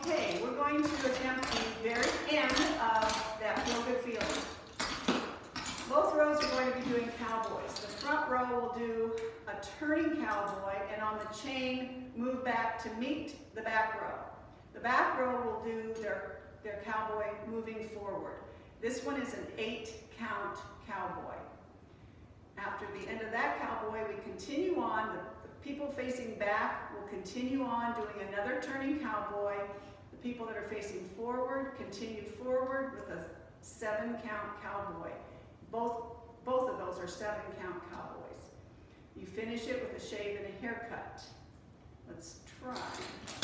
Okay, we're going to attempt the very end of that feel good feeling. Both rows are going to be doing cowboys. The front row will do a turning cowboy and on the chain move back to meet the back row. The back row will do their, their cowboy moving forward. This one is an eight count cowboy. After the end of that cowboy, we continue on. The, people facing back will continue on doing another turning cowboy. The people that are facing forward continue forward with a seven count cowboy. Both, both of those are seven count cowboys. You finish it with a shave and a haircut. Let's try.